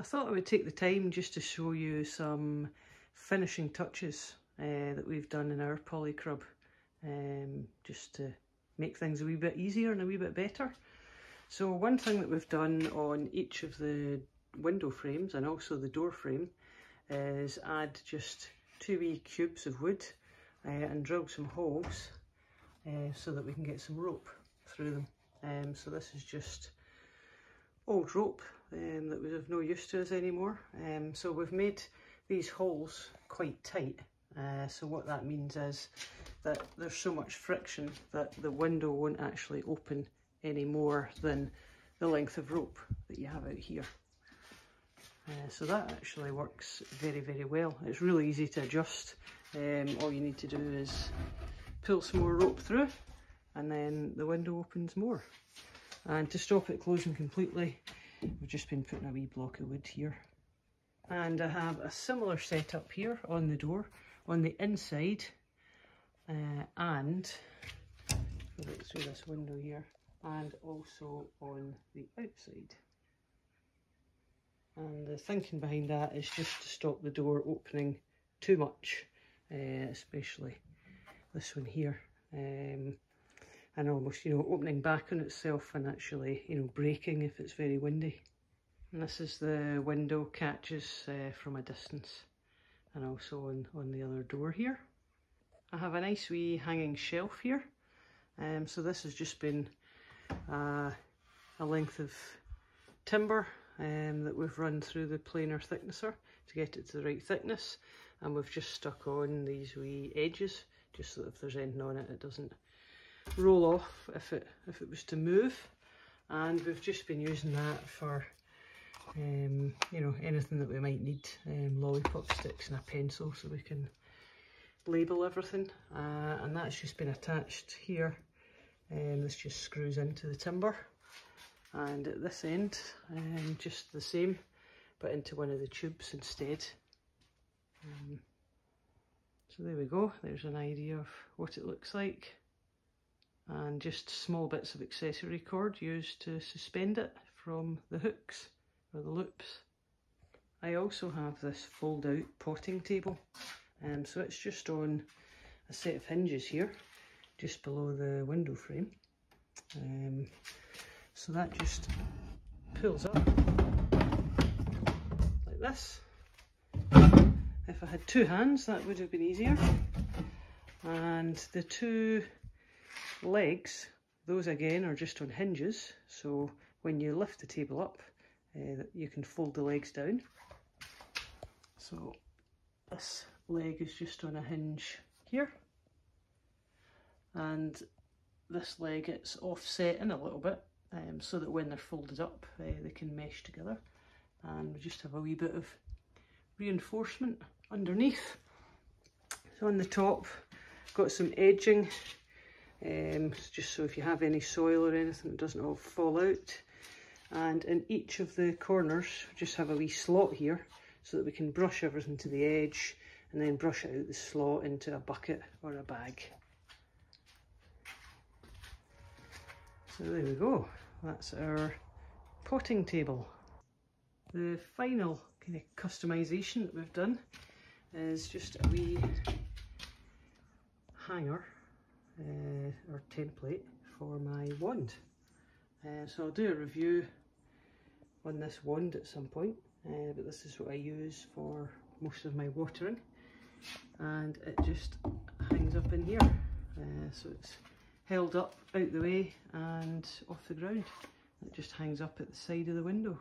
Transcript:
I thought I would take the time just to show you some finishing touches uh, that we've done in our polycrub um, just to make things a wee bit easier and a wee bit better. So one thing that we've done on each of the window frames and also the door frame is add just two wee cubes of wood uh, and drill some holes uh, so that we can get some rope through them. Um, so this is just old rope um, that was of no use to us anymore. Um, so we've made these holes quite tight. Uh, so what that means is that there's so much friction that the window won't actually open any more than the length of rope that you have out here. Uh, so that actually works very, very well. It's really easy to adjust. Um, all you need to do is pull some more rope through and then the window opens more. And to stop it closing completely, we've just been putting a wee block of wood here. And I have a similar setup here on the door, on the inside, uh, and through this window here, and also on the outside. And the thinking behind that is just to stop the door opening too much, uh, especially this one here. Um, and almost, you know, opening back on itself and actually, you know, breaking if it's very windy. And this is the window catches uh, from a distance and also on, on the other door here. I have a nice wee hanging shelf here. Um, so this has just been uh, a length of timber um, that we've run through the planer thicknesser to get it to the right thickness. And we've just stuck on these wee edges just so that if there's anything on it, it doesn't roll off if it if it was to move. And we've just been using that for um, you know anything that we might need um, lollipop sticks and a pencil so we can label everything. Uh, and that's just been attached here. And um, this just screws into the timber. And at this end um, just the same but into one of the tubes instead. Um, so there we go. There's an idea of what it looks like and just small bits of accessory cord used to suspend it from the hooks or the loops. I also have this fold out potting table um, so it's just on a set of hinges here just below the window frame. Um, so that just pulls up like this. If I had two hands that would have been easier. And the two legs, those again are just on hinges, so when you lift the table up, uh, you can fold the legs down. So this leg is just on a hinge here, and this leg it's offset in a little bit um, so that when they're folded up uh, they can mesh together and we just have a wee bit of reinforcement underneath. So on the top got some edging um, just so if you have any soil or anything it doesn't all fall out and in each of the corners just have a wee slot here so that we can brush everything to the edge and then brush out the slot into a bucket or a bag. So there we go, that's our potting table. The final kind of customisation that we've done is just a wee hanger uh, or template for my wand. Uh, so I'll do a review on this wand at some point, uh, but this is what I use for most of my watering. And it just hangs up in here. Uh, so it's held up out the way and off the ground. It just hangs up at the side of the window.